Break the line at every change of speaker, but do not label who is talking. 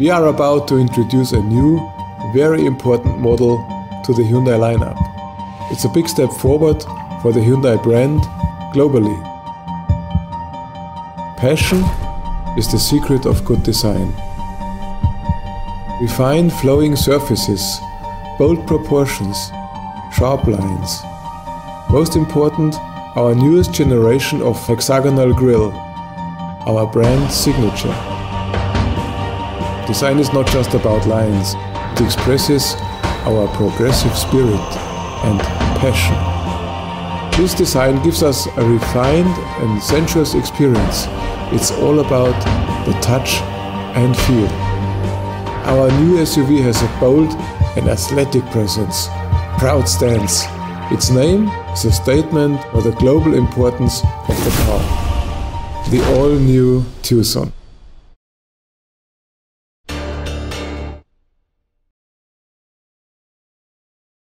We are about to introduce a new, very important model to the Hyundai lineup. It's a big step forward for the Hyundai brand globally. Passion is the secret of good design. Refined flowing surfaces, bold proportions, sharp lines. Most important, our newest generation of hexagonal grille, our brand signature. Design is not just about lines, it expresses our progressive spirit and passion. This design gives us a refined and sensuous experience. It's all about the touch and feel. Our new SUV has a bold and athletic presence, proud stance. Its name is a statement of the global importance of the car. The all-new Tucson.